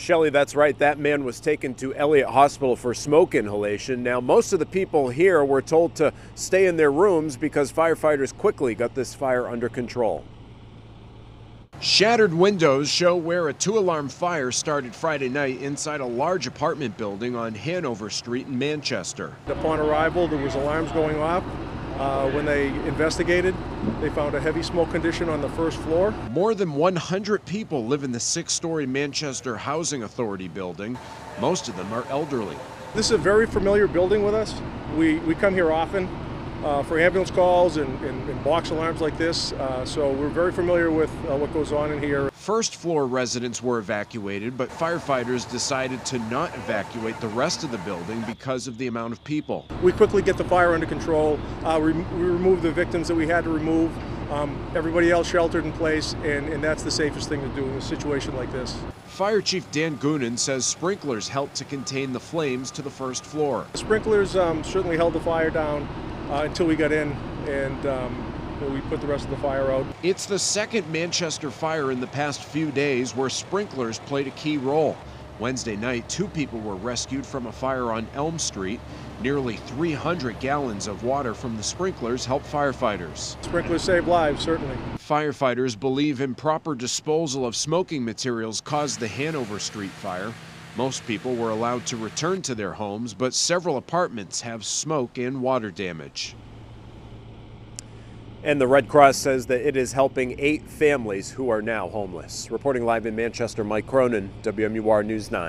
Shelley, that's right. That man was taken to Elliot Hospital for smoke inhalation. Now, most of the people here were told to stay in their rooms because firefighters quickly got this fire under control. Shattered windows show where a two alarm fire started Friday night inside a large apartment building on Hanover Street in Manchester. Upon arrival, there was alarms going off. Uh, when they investigated, they found a heavy smoke condition on the first floor. More than 100 people live in the six story Manchester Housing Authority building. Most of them are elderly. This is a very familiar building with us. We, we come here often uh, for ambulance calls and, and, and, box alarms like this, uh, so we're very familiar with uh, what goes on in here. First floor residents were evacuated, but firefighters decided to not evacuate the rest of the building because of the amount of people. We quickly get the fire under control. Uh, we, we removed the victims that we had to remove. Um, everybody else sheltered in place, and, and that's the safest thing to do in a situation like this. Fire Chief Dan Goonan says sprinklers helped to contain the flames to the first floor. The sprinklers um, certainly held the fire down uh, until we got in and um, we put the rest of the fire out. It's the second Manchester fire in the past few days where sprinklers played a key role. Wednesday night, two people were rescued from a fire on Elm Street. Nearly 300 gallons of water from the sprinklers helped firefighters. Sprinklers save lives, certainly. Firefighters believe improper disposal of smoking materials caused the Hanover Street fire. Most people were allowed to return to their homes, but several apartments have smoke and water damage. And the Red Cross says that it is helping eight families who are now homeless. Reporting live in Manchester, Mike Cronin, WMUR News 9.